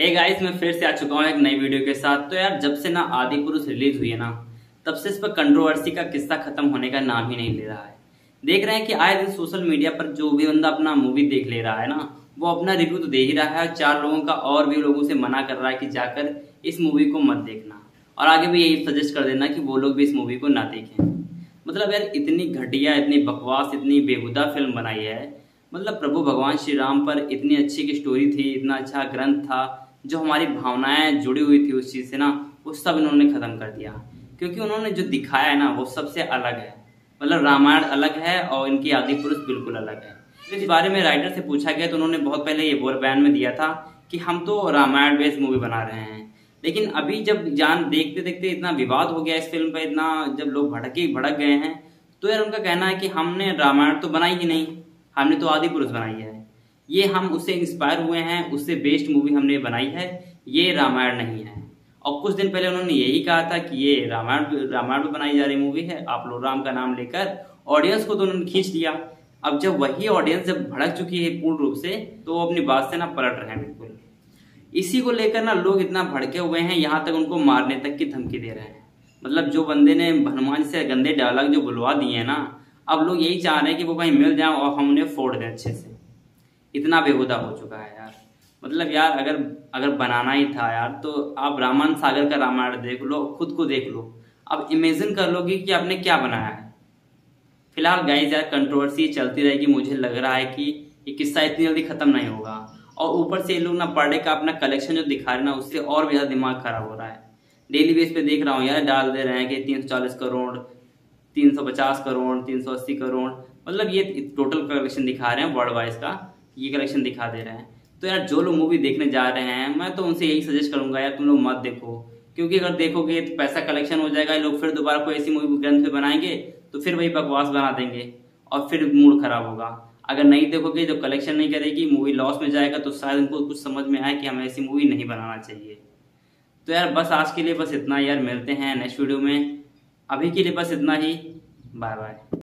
Hey guys मैं फिर से आ चुका हूँ एक नई वीडियो के साथ। तो यार, जब से ना आदि पुरुष रिलीज़ हुई है ना, तब से इस पर कंट्रोवर्सी का किस्सा खत्म होने का नाम ही नहीं ले रहा है। देख रहे हैं कि आए दिन सोशल मीडिया पर जो भी बंदा अपना मूवी देख ले रहा है ना, वो अपना रिव्यू तो दे ही रहा है और चार लोगों का और भी लोगों से मना कर रहा है कि जाकर इस मूवी को मत देखना। और आगे भी यही सजेस्ट कर देना कि वो लोग भी इस मूवी को ना देखें। मतलब यार, इतनी घटिया, इतनी बकवास, इतनी बेहुदा फ़िल्म बनाई है। मतलब प्रभु भगवान श्री राम पर इतनी अच्छी की स्टोरी थी, इतना अच्छा ग्रंथ था जो हमारी भावनाएँ जुड़ी हुई थी उस चीज़ से ना, वो सब इन्होंने ख़त्म कर दिया। क्योंकि उन्होंने जो दिखाया है ना, वो सबसे अलग है। मतलब रामायण अलग है और इनकी आदि पुरुष बिल्कुल अलग है। तो इस बारे में राइटर से पूछा गया तो उन्होंने बहुत पहले ये बोर बयान में दिया था कि हम तो रामायण बेस्ड मूवी बना रहे हैं। लेकिन अभी जब जान देखते देखते इतना विवाद हो गया इस फ़िल्म पर, इतना जब लोग भड़के भड़क गए हैं तो यार उनका कहना है कि हमने रामायण तो बनाई ही नहीं, हमने तो आदि पुरुष बनाई है। ये हम उससे इंस्पायर हुए हैं, उससे बेस्ड मूवी हमने बनाई है, ये रामायण नहीं है। और कुछ दिन पहले उन्होंने यही कहा था कि ये रामायण रामायण पर बनाई जा रही मूवी है, आप लोग राम का नाम लेकर ऑडियंस को तो उन्होंने खींच लिया अब जब वही ऑडियंस जब भड़क चुकी है पूर्ण रूप से तो वो अपनी बात से ना पलट रहे हैं बिल्कुल। इसी को लेकर ना लोग इतना भड़के हुए हैं, यहाँ तक उनको मारने तक की धमकी दे रहे हैं। मतलब जो बंदे ने हनुमान से गंदे डायलॉग जो बुलवा दिए हैं ना, अब लोग यही चाह रहे हैं कि वो कहीं मिल जाए और हम उन्हें फोड़ दें अच्छे से। इतना बेहुदा हो चुका है यार। मतलब यार, अगर अगर बनाना ही था यार तो आप रामायण सागर का रामायण देख लो, खुद को देख लो। अब इमेजिन कर लोगे कि आपने क्या बनाया है। फ़िलहाल गाइज़ यार कंट्रोवर्सी चलती रहेगी, मुझे लग रहा है कि ये किस्सा इतनी जल्दी खत्म नहीं होगा। और ऊपर से ये लोग ना पर का अपना कलेक्शन जो दिखा रहे ना, उससे और भी ज़्यादा दिमाग खराब हो रहा है। डेली बेस पे देख रहा हूँ यार, डाल दे रहे हैं कि तीन सौ चालीस करोड़, तीन सौ पचास करोड़, तीन सौ अस्सी करोड़। मतलब ये टोटल कलेक्शन दिखा रहे हैं वर्ल्ड वाइज का। ये कलेक्शन दिखा दे रहे हैं। तो यार, जो लोग मूवी देखने जा रहे हैं, मैं तो उनसे यही सजेस्ट करूँगा, यार, तुम लोग मत देखो। क्योंकि अगर देखोगे तो पैसा कलेक्शन हो जाएगा, लोग फिर दोबारा कोई ऐसी मूवी ग्रंथ पे बनाएँगे तो फिर वही बकवास बना देंगे, और फिर मूड खराब होगा। अगर नहीं देखोगे जो कलेक्शन नहीं करेगी मूवी लॉस में जाएगा तो शायद उनको कुछ समझ में आए कि हमें ऐसी मूवी नहीं बनाना चाहिए। तो यार, बस आज के लिए बस इतना यार, मिलते हैं नेक्स्ट वीडियो में। अभी के लिए बस इतना ही। Bye bye